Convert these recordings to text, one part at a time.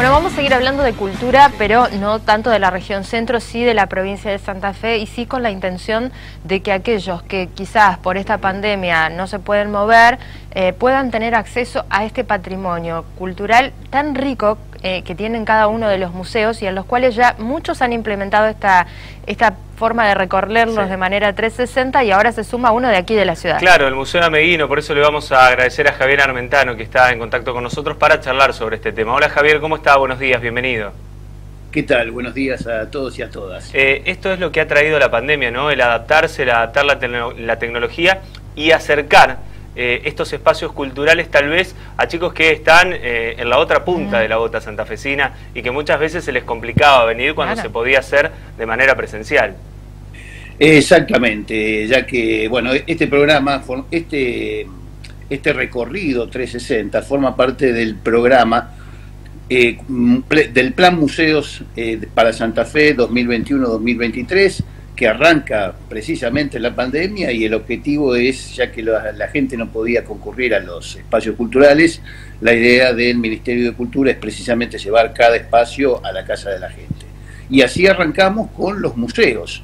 Bueno, vamos a seguir hablando de cultura, pero no tanto de la región centro, sí de la provincia de Santa Fe y sí con la intención de que aquellos que quizás por esta pandemia no se pueden mover eh, puedan tener acceso a este patrimonio cultural tan rico eh, que tienen cada uno de los museos y en los cuales ya muchos han implementado esta, esta forma de recorrerlos de manera 360 y ahora se suma uno de aquí de la ciudad. Claro, el Museo Ameguino, por eso le vamos a agradecer a Javier Armentano que está en contacto con nosotros para charlar sobre este tema. Hola Javier, ¿cómo está? Buenos días, bienvenido. ¿Qué tal? Buenos días a todos y a todas. Eh, esto es lo que ha traído la pandemia, ¿no? El adaptarse, el adaptar la, la tecnología y acercar eh, estos espacios culturales tal vez a chicos que están eh, en la otra punta de la bota santafesina y que muchas veces se les complicaba venir cuando se podía hacer de manera presencial. Exactamente, ya que, bueno, este programa, este, este recorrido 360 forma parte del programa eh, del Plan Museos para Santa Fe 2021-2023 que arranca precisamente la pandemia y el objetivo es, ya que la, gente no podía concurrir a los espacios culturales, la idea del Ministerio de Cultura es precisamente llevar cada espacio a la casa de la gente. Y así arrancamos con los museos.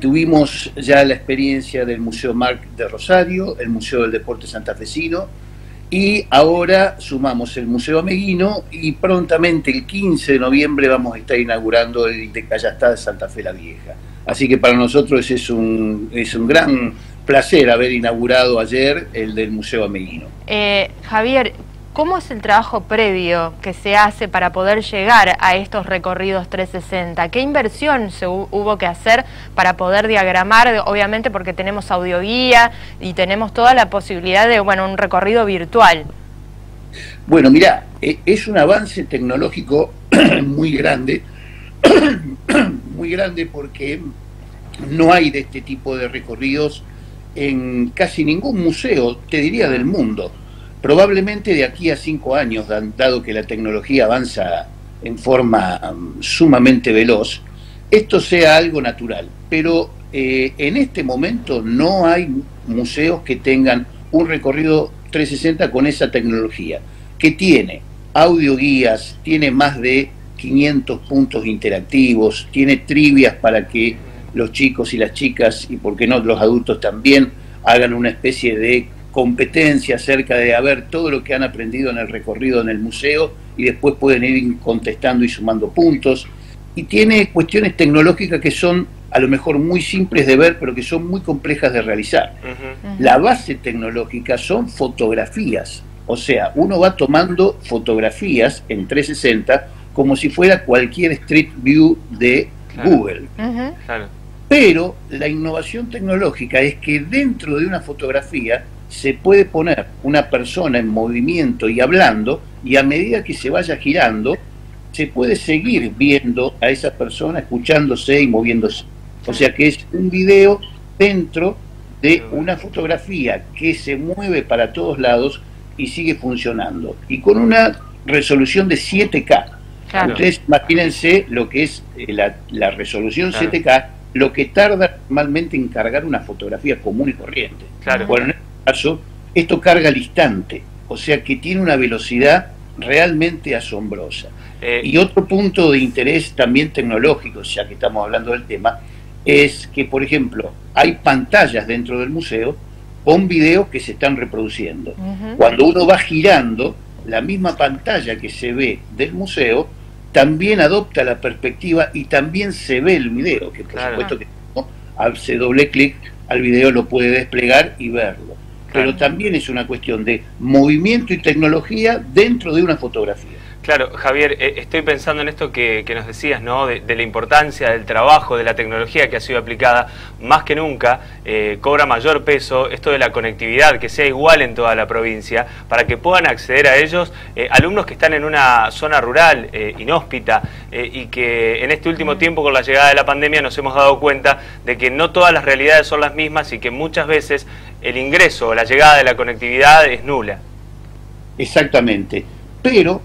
Tuvimos ya la experiencia del Museo Marc de Rosario, el Museo del Deporte Santafesino, y ahora sumamos el Museo Ameguino y prontamente el 15 de noviembre vamos a estar inaugurando el de Callastá de Santa Fe la Vieja. Así que para nosotros es un, es un gran placer haber inaugurado ayer el del Museo Ameguino. Eh, Javier, ¿cómo es el trabajo previo que se hace para poder llegar a estos recorridos 360? ¿Qué inversión se hubo que hacer para poder diagramar? Obviamente porque tenemos audioguía y tenemos toda la posibilidad de bueno, un recorrido virtual. Bueno, mira, e, es un avance tecnológico muy grande muy grande porque no hay de este tipo de recorridos en casi ningún museo, te diría, del mundo. Probablemente de aquí a cinco años, dado que la tecnología avanza en forma mm, sumamente veloz, esto sea algo natural. Pero eh, en este momento no hay museos que tengan un recorrido 360 con esa tecnología, que tiene audioguías, tiene más de 500 puntos interactivos, tiene trivias para que los chicos y las chicas, y por qué no los adultos también, hagan una especie de competencia acerca de a ver todo lo que han aprendido en el recorrido en el museo y después pueden ir contestando y sumando puntos. Y tiene cuestiones tecnológicas que son a lo mejor muy simples de ver, pero que son muy complejas de realizar. La base tecnológica son fotografías, o sea, uno va tomando fotografías en 360 como si fuera cualquier Street View de Google. Pero la innovación tecnológica es que dentro de una fotografía se puede poner una persona en movimiento y hablando y a medida que se vaya girando se puede seguir viendo a esa persona escuchándose y moviéndose. O sea que es un video dentro de una fotografía que se mueve para todos lados y sigue funcionando. Y con una resolución de 7K. Ustedes imagínense lo que es eh, la, resolución 7K, lo que tarda normalmente en cargar una fotografía común y corriente. Bueno, en este caso, esto carga al instante, o sea que tiene una velocidad realmente asombrosa. Eh, y otro punto de interés también tecnológico, ya que estamos hablando del tema, es que, por ejemplo, hay pantallas dentro del museo con videos que se están reproduciendo. Cuando uno va girando, la misma pantalla que se ve del museo también adopta la perspectiva y también se ve el video, que por supuesto que hace doble clic al video lo puede desplegar y verlo. Pero también es una cuestión de movimiento y tecnología dentro de una fotografía. Claro, Javier, eh, estoy pensando en esto que, nos decías, ¿no? De, la importancia del trabajo, de la tecnología que ha sido aplicada, más que nunca eh, cobra mayor peso esto de la conectividad, que sea igual en toda la provincia, para que puedan acceder a ellos eh, alumnos que están en una zona rural, inhóspita, y que en este último tiempo con la llegada de la pandemia nos hemos dado cuenta de que no todas las realidades son las mismas y que muchas veces el ingreso o la llegada de la conectividad es nula. Exactamente, pero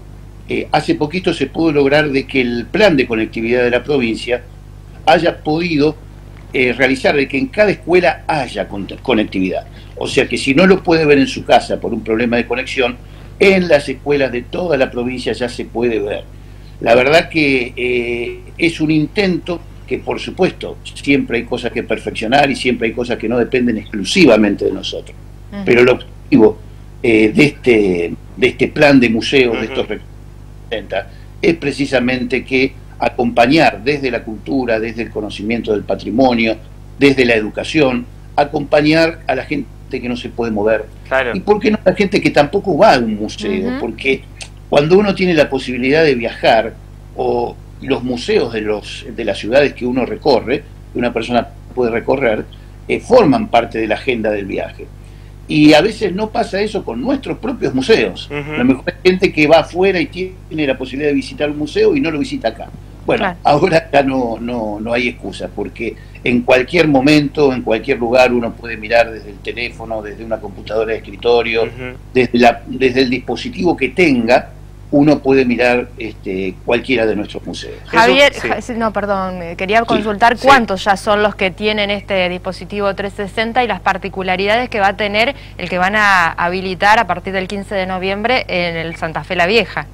eh, hace poquito se pudo lograr de que el plan de conectividad de la provincia haya podido eh, realizar de que en cada escuela haya conectividad. O sea que si no lo puede ver en su casa por un problema de conexión, en las escuelas de toda la provincia ya se puede ver. La verdad que eh, es un intento que por supuesto siempre hay cosas que perfeccionar y siempre hay cosas que no dependen exclusivamente de nosotros. Pero el objetivo eh, de, este, de este plan de museos, de estos es precisamente que acompañar desde la cultura, desde el conocimiento del patrimonio, desde la educación, acompañar a la gente que no se puede mover. Y por qué no a la gente que tampoco va a un museo, porque cuando uno tiene la posibilidad de viajar o los museos de, los, de las ciudades que uno recorre, que una persona puede recorrer, eh, forman parte de la agenda del viaje. Y a veces no pasa eso con nuestros propios museos. La mejor gente que va afuera y tiene la posibilidad de visitar un museo y no lo visita acá. Bueno, ahora ya no, no, no hay excusa, porque en cualquier momento, en cualquier lugar, uno puede mirar desde el teléfono, desde una computadora de escritorio, desde, la, desde el dispositivo que tenga, uno puede mirar este, cualquiera de nuestros museos. Javier, no, perdón, quería consultar cuántos ya son los que tienen este dispositivo 360 y las particularidades que va a tener el que van a habilitar a partir del 15 de noviembre en el Santa Fe La Vieja.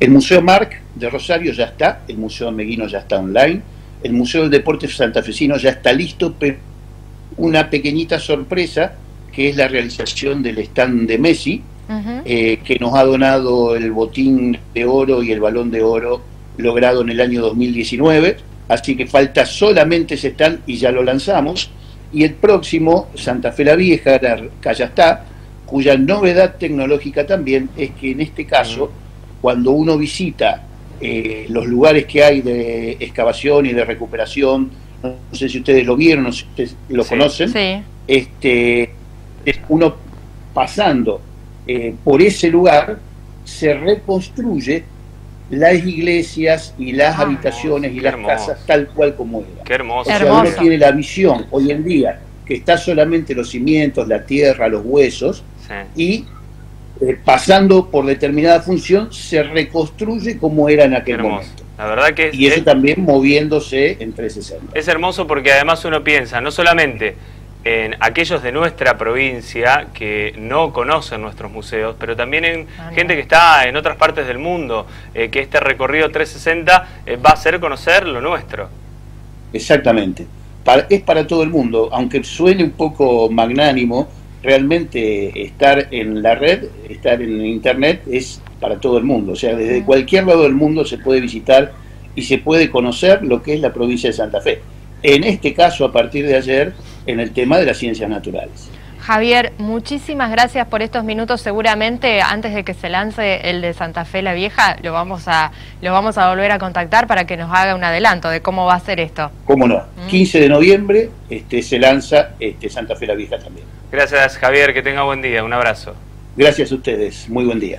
El Museo Marc de Rosario ya está, el Museo Meguino ya está online, el Museo del Deporte Santafesino ya está listo, pero una pequeñita sorpresa que es la realización del stand de Messi, eh, que nos ha donado el botín de oro y el balón de oro logrado en el año 2019, así que falta solamente ese stand y ya lo lanzamos, y el próximo, Santa Fe la Vieja, está, cuya novedad tecnológica también es que en este caso, cuando uno visita eh, los lugares que hay de excavación y de recuperación, no sé si ustedes lo vieron, no sé si ustedes lo conocen, este, uno pasando eh, por ese lugar se reconstruye las iglesias y las ah, habitaciones y las casas tal cual como eran. Qué hermoso. O sea, uno tiene la visión hoy en día que está solamente los cimientos, la tierra, los huesos, y eh, pasando por determinada función se reconstruye como era en aquel momento. La verdad que y eso también moviéndose en 360. Es hermoso porque además uno piensa, no solamente en aquellos de nuestra provincia que no conocen nuestros museos, pero también en ah, gente que está en otras partes del mundo, eh, que este recorrido 360 eh, va a hacer conocer lo nuestro. Exactamente. es para todo el mundo, aunque suene un poco magnánimo, realmente estar en la red, estar en Internet es para todo el mundo. O sea, desde cualquier lado del mundo se puede visitar y se puede conocer lo que es la provincia de Santa Fe. En este caso, a partir de ayer, en el tema de las ciencias naturales. Javier, muchísimas gracias por estos minutos. Seguramente antes de que se lance el de Santa Fe la Vieja, lo vamos a, lo vamos a volver a contactar para que nos haga un adelanto de cómo va a ser esto. Cómo no. 15 ¿Mm? de noviembre este, se lanza este, Santa Fe la Vieja también. Gracias Javier, que tenga buen día. Un abrazo. Gracias a ustedes. Muy buen día.